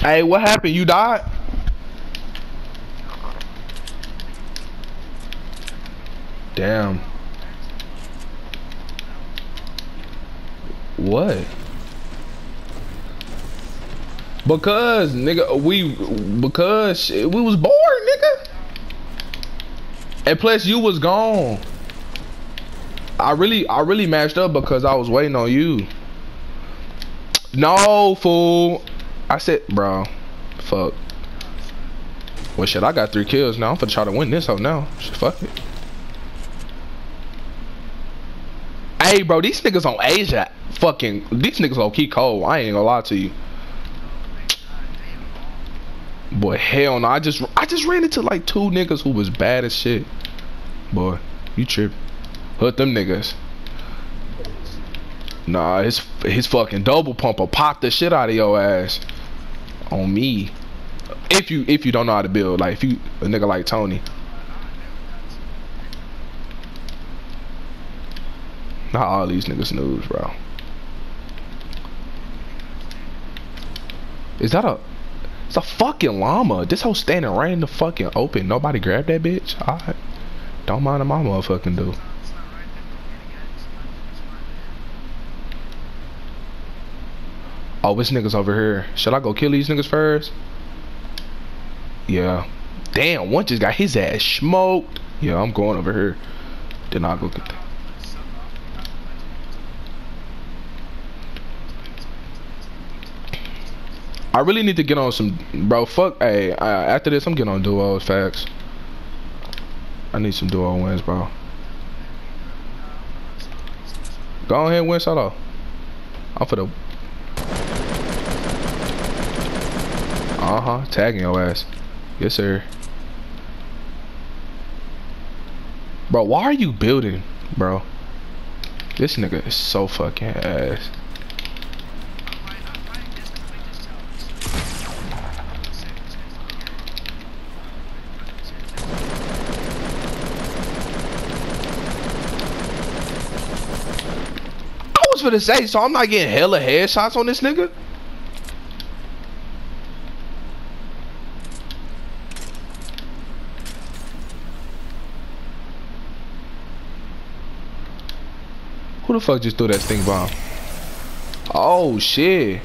Hey, what happened? You died? Damn. What? Because nigga, we because we was bored, nigga. And plus, you was gone. I really, I really matched up because I was waiting on you. No, fool. I said, bro, fuck. Well, shit, I got three kills now. I'm finna try to win this up now. Shit, fuck it. Hey, bro, these niggas on Asia, fucking, these niggas on key cold. I ain't gonna lie to you. Boy, hell no. I just, I just ran into like two niggas who was bad as shit. Boy, you trip. Hood them niggas. Nah, his his fucking double pumper popped the shit out of your ass. On me. If you if you don't know how to build, like if you a nigga like Tony. Not all these niggas news, bro. Is that a it's a fucking llama. This whole standing right in the fucking open. Nobody grabbed that bitch. Alright. Don't mind my motherfucking dude. Oh, this nigga's over here. Should I go kill these niggas first? Yeah. Damn, one just got his ass smoked. Yeah, I'm going over here. Then I'll go get that. I really need to get on some, bro. Fuck, hey. After this, I'm getting on duos. Facts. I need some duo wins, bro. Go ahead and win solo. I'm for the Uh-huh. Tagging your ass. Yes, sir. Bro, why are you building, bro? This nigga is so fucking ass. I was gonna say, so I'm not getting hella headshots on this nigga? Who the fuck just threw that stink bomb? Oh shit.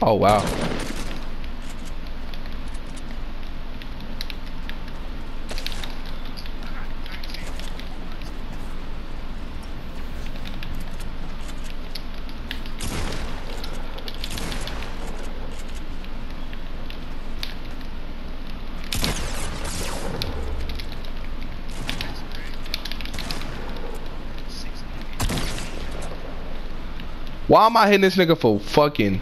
Oh wow. Why am I hitting this nigga for fucking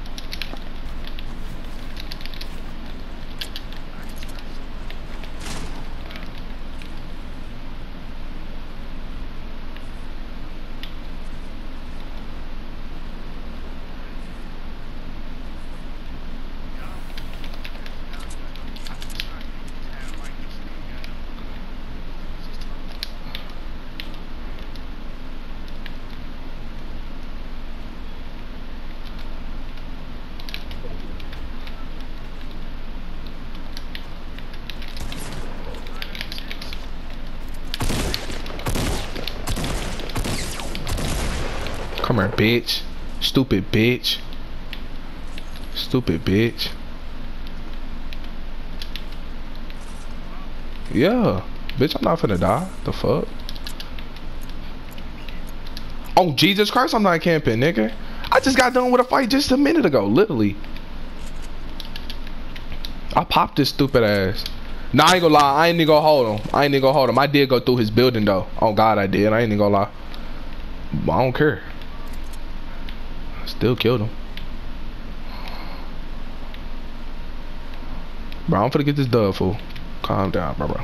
Bitch. Stupid bitch. Stupid bitch. Yeah. Bitch, I'm not finna die. The fuck? Oh, Jesus Christ, I'm not camping, nigga. I just got done with a fight just a minute ago, literally. I popped this stupid ass. Nah, I ain't gonna lie. I ain't even gonna hold him. I ain't even gonna hold him. I did go through his building, though. Oh, God, I did. I ain't even gonna lie. I don't care. Still killed him. Bro, I'm finna get this dub, fool. Calm down, bro, bro.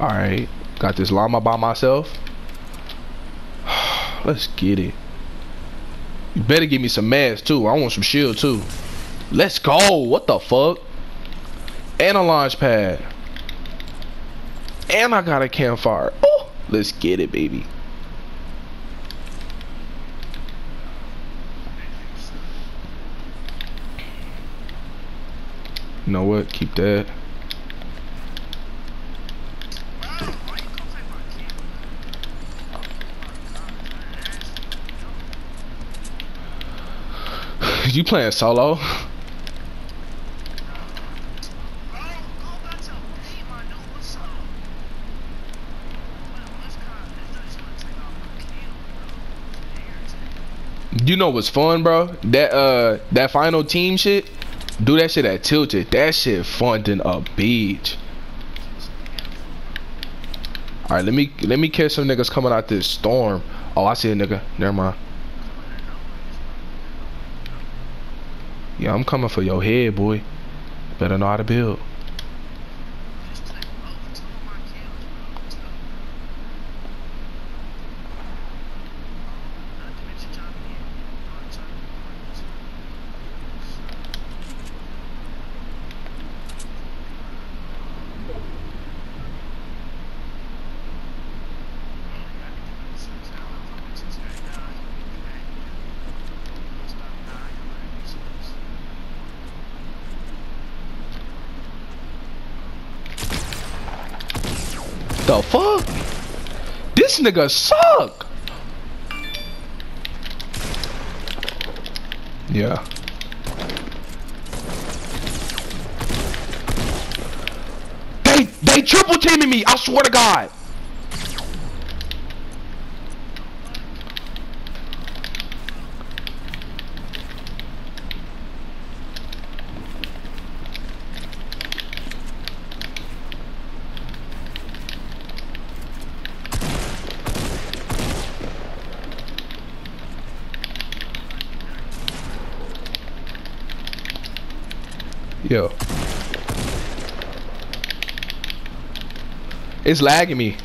Alright. Got this llama by myself. Let's get it. You better give me some mass too. I want some shield too. Let's go. What the fuck? And a launch pad. And I got a campfire. Oh, let's get it, baby. You know what? Keep that. you playing solo? You know what's fun, bro? That uh that final team shit. Do that shit at Tilted. That shit fun than a beach. Alright, let me let me catch some niggas coming out this storm. Oh, I see a nigga. Never mind. Yeah, I'm coming for your head, boy. Better know how to build. The fuck? This nigga suck. Yeah. They they triple teaming me. I swear to God. It's lagging me.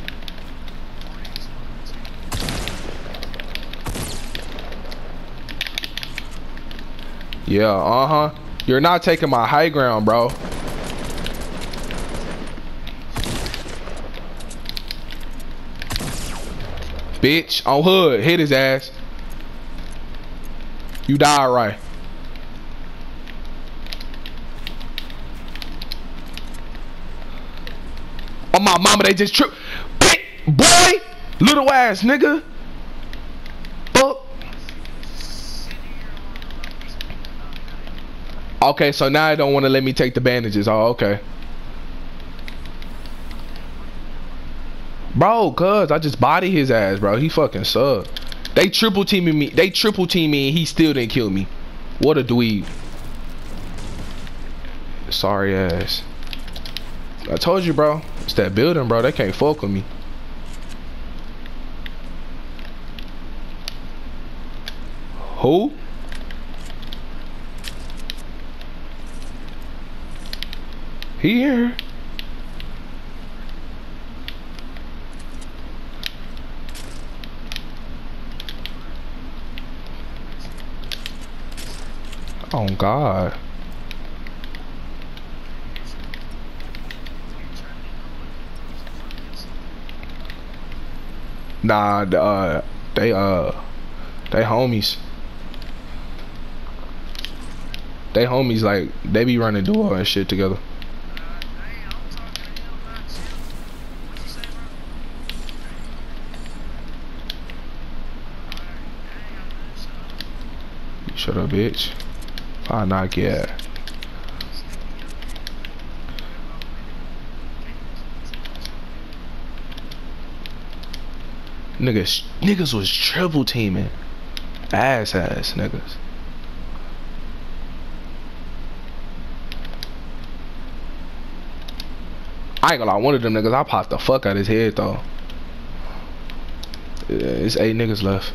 Yeah, uh-huh. You're not taking my high ground, bro. Bitch, on hood, hit his ass. You die right. On my mama, they just trip. Boy, little ass nigga. Fuck. Okay, so now I don't want to let me take the bandages. Oh, okay. Bro, cuz I just body his ass, bro. He fucking suck. They triple teaming me. They triple team me and he still didn't kill me. What a dweeb. Sorry ass. I told you, bro. It's that building, bro. They can't fuck with me. Who? Here. Oh God. Nah, uh, they uh, they homies. They homies like they be running duo and shit together. Shut up, bitch. I knock. Niggas, niggas was triple teaming. Ass ass niggas. I ain't gonna lie, one of them niggas, I popped the fuck out of his head though. It's eight niggas left.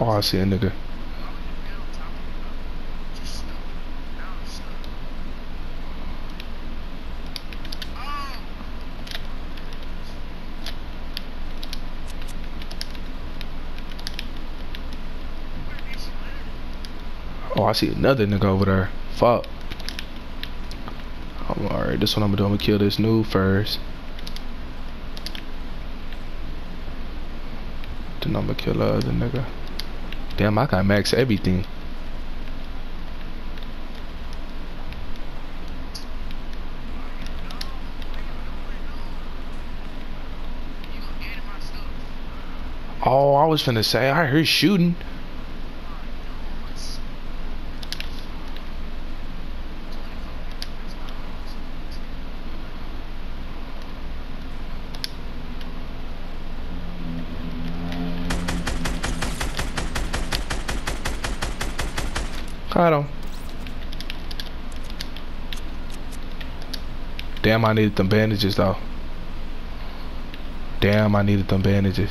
Oh, I see a nigga. Oh, I see another nigga over there. Fuck. I'm alright. This one I'm gonna do. I'm gonna kill this new first. Then I'm gonna kill the other nigga. Damn, I got max everything. Oh, I was finna say, I heard shooting. Him. Damn, I needed them bandages though. Damn, I needed them bandages.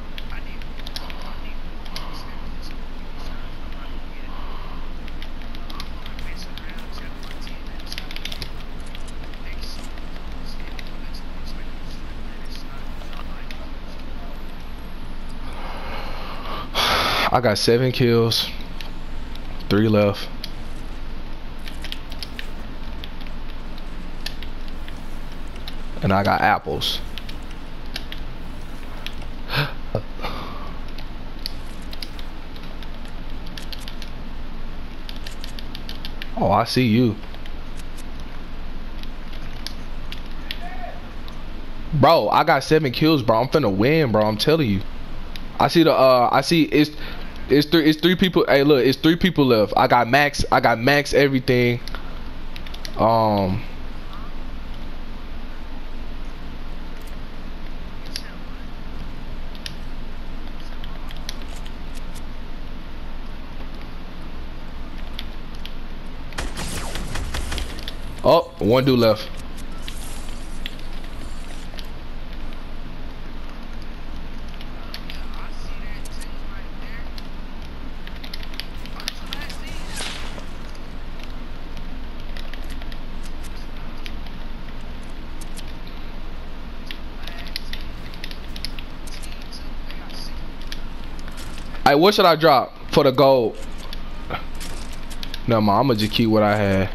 I got seven kills, three left. And I got apples. Oh, I see you. Bro, I got seven kills, bro. I'm finna win, bro. I'm telling you. I see the uh I see it's it's three it's three people hey look, it's three people left. I got max I got max everything. Um Oh, one dude left. Hey, what should I drop for the gold? No, ma, I'm gonna just keep what I had.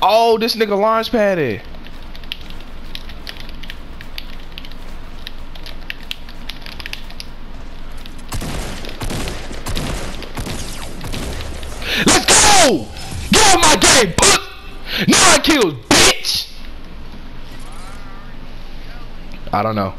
Oh, this nigga launch padded. Let's go! Get on my game, put nine kills, bitch! I don't know.